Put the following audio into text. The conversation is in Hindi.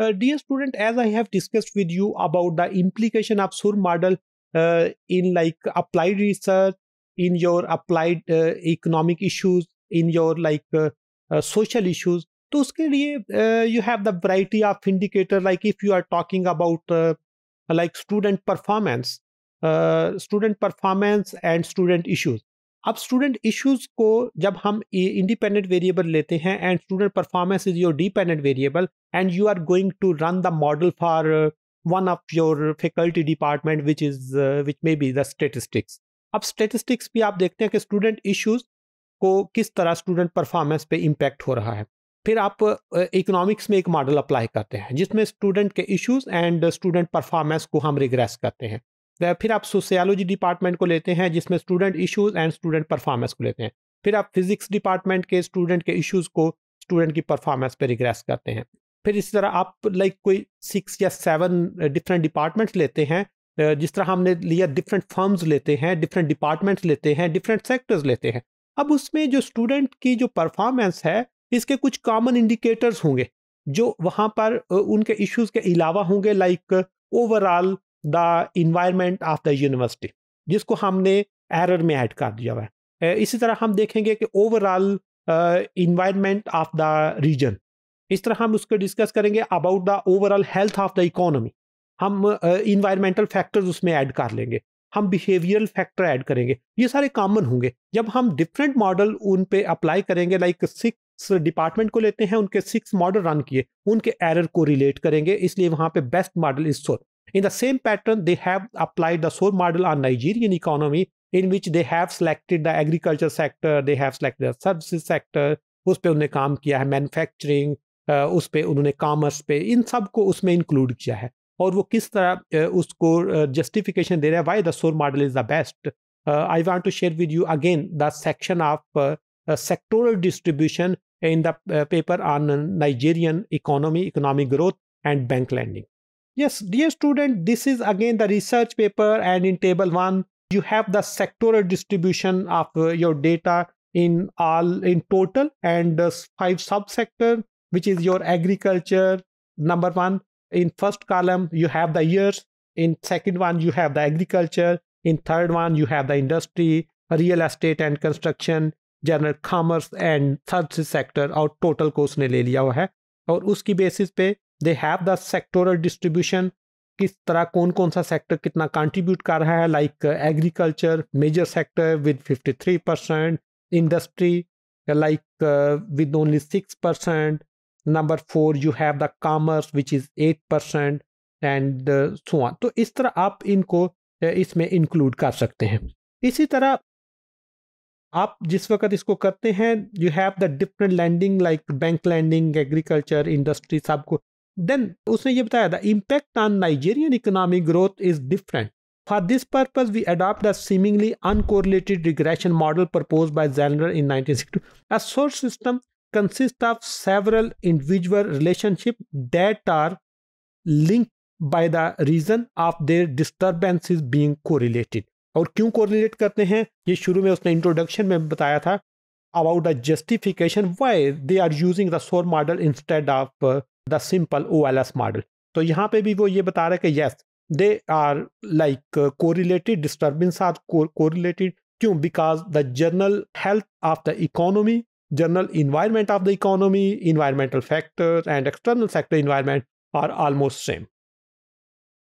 uh, dear student, as I have discussed with you about the implication of SUR model uh, in like applied research, in your applied uh, economic issues, in your like uh, uh, social issues, तो उसके लिए you have the variety of indicator like if you are talking about like student performance, student performance and student issues. अब स्टूडेंट इश्यूज़ को जब हम इंडिपेंडेंट वेरिएबल लेते हैं and student performance is your dependent variable and you are going to run the model for one of your faculty department which is which may be the statistics अब स्टेटिस्टिक्स भी आप देखते हैं कि स्टूडेंट इश्यूज़ को किस तरह स्टूडेंट परफॉर्मेंस पे इम्पैक्ट हो रहा है। फिर आप इकोनॉमिक्स में एक मॉडल अप्लाई करते हैं, जिसमें स्टूडेंट के इश्यूज़ एंड स्टूडेंट परफॉर्मेंस को हम रिग्रेस करते हैं। फिर आप सोशियोलॉजी डिपार्टमेंट को लेते हैं, जिसमें student issues and student performance को लेते हैं। फिर आप फिजिक्स डिपार्टमेंट के स्टूडेंट के इश्यूज़ को स्टूडेंट की परफॉर्मेंस पे रिग्रेस करते हैं। फिर इस तरह आप लाइक कोई सिक्स या सेवन डिफरेंट डिपार्टमेंट्स लेते हैं जिस तरह हमने लिया डिफरेंट फर्म्स लेते हैं डिफरेंट डिपार्टमेंट्स लेते हैं डिफरेंट सेक्टर्स लेते हैं। अब उसमें जो स्टूडेंट की जो परफॉर्मेंस है, इसके कुछ कॉमन इंडिकेटर्स होंगे, जो वहाँ पर उनके इश्यूज़ के अलावा होंगे like overall the environment of the university जिसको हमने एरर में ऐड कर दिया हुआ है। इसी तरह हम देखेंगे कि overall environment of the region इस तरह हम उसको डिस्कस करेंगे about the overall health of the economy हम इन्वायरमेंटल uh, फैक्टर्स उसमें ऐड कर लेंगे। हम बिहेवियरल फैक्टर ऐड करेंगे। ये सारे कॉमन होंगे। जब हम डिफरेंट मॉडल उन पे अप्लाई करेंगे लाइक सिक्स डिपार्टमेंट को लेते हैं उनके सिक्स मॉडल रन किए उनके एरर को रिलेट करेंगे इसलिए वहाँ पे best model is SUR In the same pattern, they have applied the SOAR model on Nigerian economy, in which they have selected the agriculture sector, they have selected the services sector, उस पर उन्होंने काम किया है मैन्युफैक्चरिंग उस पर उन्होंने कॉमर्स पे इन सबको उसमें इंक्लूड किया है और वो किस तरह उसको जस्टिफिकेशन दे रहा है why the SUR model is the best I want to share with you again the section of sectoral distribution in the uh, paper on Nigerian economy, economic growth, and bank lending. Yes, dear student, this is again the research paper and in table 1, you have the sectoral distribution of uh, your data in all in total and uh, five subsector, which is your agriculture, number one. In first column, you have the years. In second one, you have the agriculture. In third one, you have the industry, real estate and construction, general commerce and services sector और total को उसने ले लिया हुआ है और उसकी बेसिस पे they have the sectoral distribution किस तरह कौन कौन सा सेक्टर कितना कंट्रीब्यूट कर रहा है? Like agriculture major sector with 53 percent industry like with only six percent number four you have the commerce which is eight percent and so तो इस तरह आप इनको, इसमें इंक्लूड कर सकते हैं। इसी तरह आप जिस वक्त इसको करते हैं you have the different lending like bank lending agriculture industry सबको देन उसने ये बताया था impact on Nigerian economic growth is different for this purpose we adopt seemingly uncorrelated regression model propose by Zellner in SUR system consist of several individual relationship that are link by the reason of their disturbance is being correlated और क्यों कोरिलेट करते हैं? ये शुरू में उसने इंट्रोडक्शन में बताया था about the justification why they are using the SUR model instead of the simple O L S model. तो यहाँ पे भी वो ये बता रहे कि yes they are like correlated disturbance are correlated क्यों? Because the general health of the economy general environment of the economy environmental factors and external factor environment are almost same